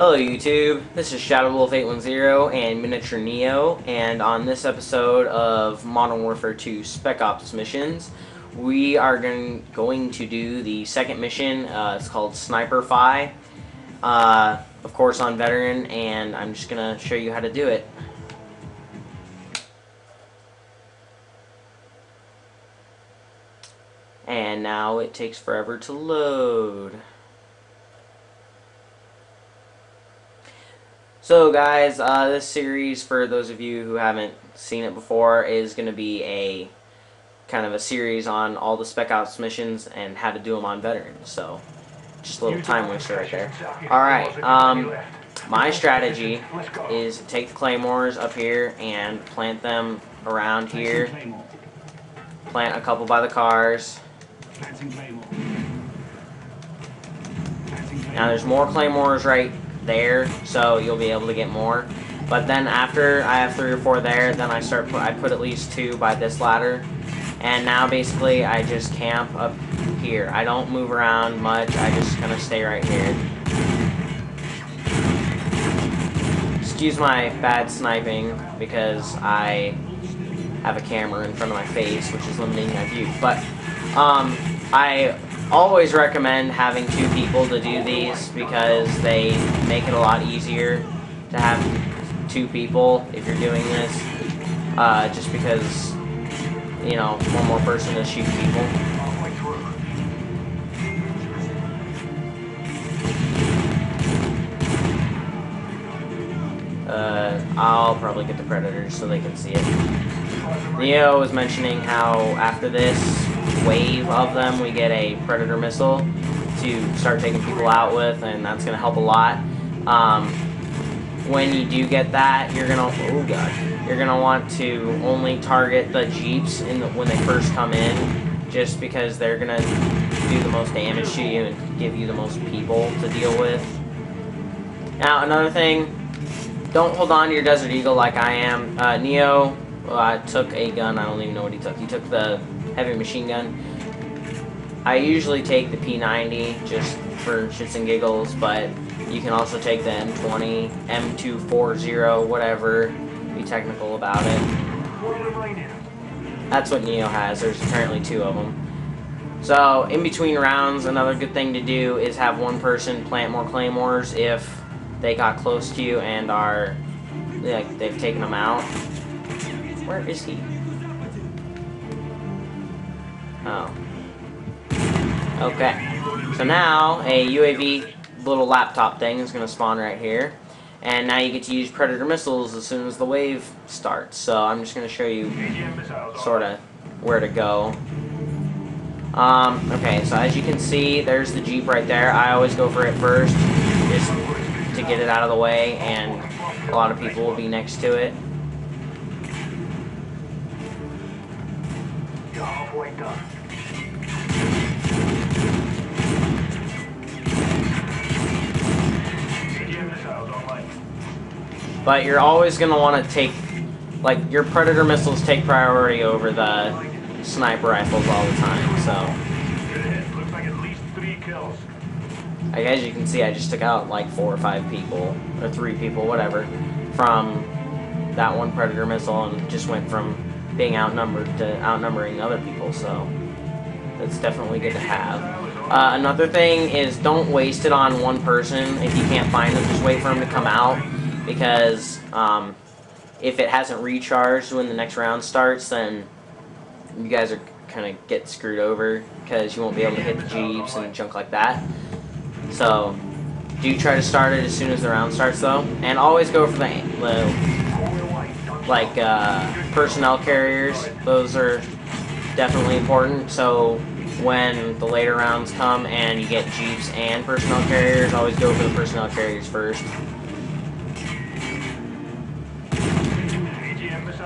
Hello YouTube, this is ShadowWolf810 and Miniature Neo, and on this episode of Modern Warfare 2 Spec Ops missions, we are going, going to do the second mission, uh, it's called Sniper Fi, uh, of course on Veteran, and I'm just going to show you how to do it. And now it takes forever to load. So guys, uh, this series, for those of you who haven't seen it before, is going to be a kind of a series on all the Spec Ops missions and how to do them on veterans. So, just a little time waster right there. Alright, um, my strategy is take the claymores up here and plant them around here. Plant a couple by the cars. Now there's more claymores right there, so you'll be able to get more. But then after I have three or four there, then I start put I put at least two by this ladder. And now basically I just camp up here. I don't move around much, I just kind of stay right here. Excuse my bad sniping because I have a camera in front of my face, which is limiting my view. But um, I always recommend having two people to do these because they make it a lot easier to have two people if you're doing this. Uh, just because, you know, one more person to shoot people. Uh, I'll probably get the Predators so they can see it. Neo was mentioning how after this, wave of them, we get a Predator missile to start taking people out with, and that's going to help a lot. Um, when you do get that, you're gonna oh god, you're gonna want to only target the jeeps in the, when they first come in, just because they're gonna do the most damage to you and give you the most people to deal with. Now another thing, don't hold on to your Desert Eagle like I am. Uh, Neo uh, took a gun. I don't even know what he took. He took the heavy machine gun. I usually take the P90 just for shits and giggles, but you can also take the M20, M240, whatever. Be technical about it. That's what Neo has. There's apparently two of them. So, in between rounds, another good thing to do is have one person plant more claymores if they got close to you and are, like, they've taken them out. Where is he? Oh. Okay. So now, a UAV little laptop thing is going to spawn right here. And now you get to use Predator missiles as soon as the wave starts. So I'm just going to show you sort of where to go. Um, okay, so as you can see, there's the Jeep right there. I always go for it first, just to get it out of the way, and a lot of people will be next to it. But you're always going to want to take, like, your Predator missiles take priority over the sniper rifles all the time, so. Like, as you can see, I just took out, like, four or five people, or three people, whatever, from that one Predator missile and just went from being outnumbered to outnumbering other people, so that's definitely good to have. Uh, another thing is don't waste it on one person. If you can't find them, just wait for them to come out because um, if it hasn't recharged when the next round starts, then you guys are kind of get screwed over because you won't be able to hit the jeeps and junk like that. So do try to start it as soon as the round starts though, and always go for the, the like uh, personnel carriers. Those are definitely important. So when the later rounds come and you get jeeps and personnel carriers, always go for the personnel carriers first.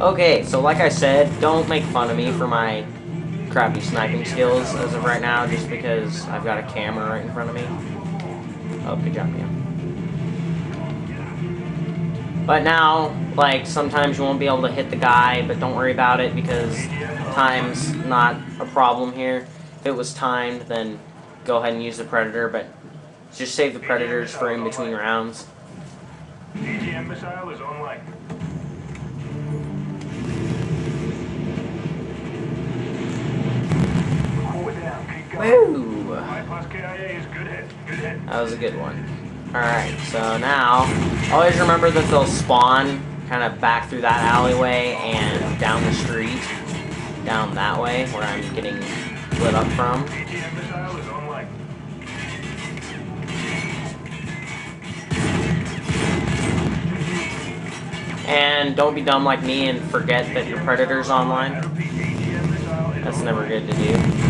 Okay, so like I said, don't make fun of me for my crappy sniping skills as of right now, just because I've got a camera right in front of me. Oh, good job, yeah. But now, like, sometimes you won't be able to hit the guy, but don't worry about it because time's not a problem here. If it was timed, then go ahead and use the Predator, but just save the Predators for in between rounds. Hit. That was a good one. Alright, so now, always remember that they'll spawn kind of back through that alleyway and down the street, down that way, where I'm getting lit up from. And don't be dumb like me and forget that your Predator's online. That's never good to do.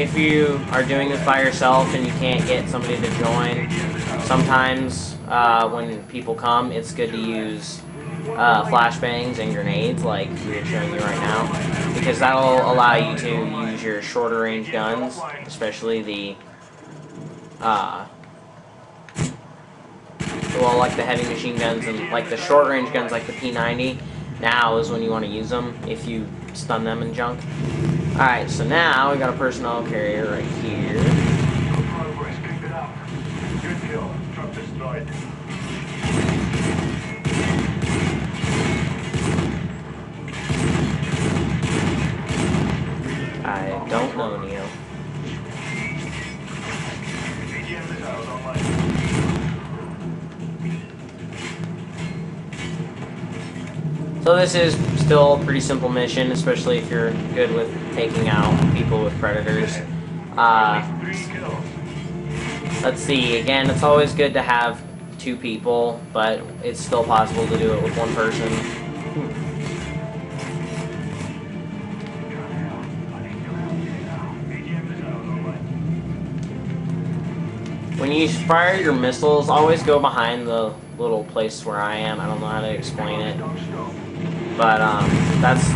If you are doing this by yourself and you can't get somebody to join, sometimes uh, when people come, it's good to use uh, flashbangs and grenades like we're showing you right now, because that'll allow you to use your shorter range guns, especially the uh, well, like the heavy machine guns and like the short range guns, like the P90. Now is when you want to use them if you stun them and junk. All right, so now we got a personnel carrier right here. I don't know, Neo. So this is still a pretty simple mission, especially if you're good with taking out people with predators. Uh, let's see. Again, it's always good to have two people, but it's still possible to do it with one person. When you fire your missiles, always go behind the little place where I am. I don't know how to explain it, but um, that's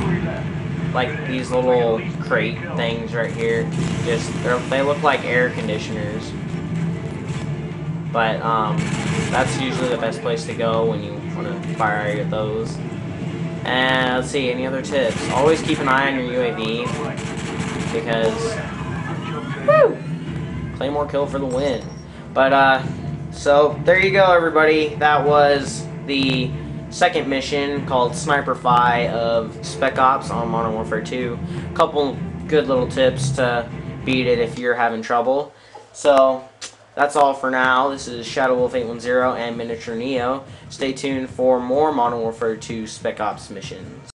like these little crate things right here. Just they look like air conditioners. But um, that's usually the best place to go when you want to fire those. And let's see, any other tips? Always keep an eye on your UAV because woo, Claymore kill for the win. But uh, so there you go, everybody. That was the second mission called Sniper Fi of Spec Ops on Modern Warfare 2. A Couple good little tips to beat it if you're having trouble. So that's all for now. This is Shadow Wolf 810 and Miniature Neo. Stay tuned for more Modern Warfare 2 Spec Ops missions.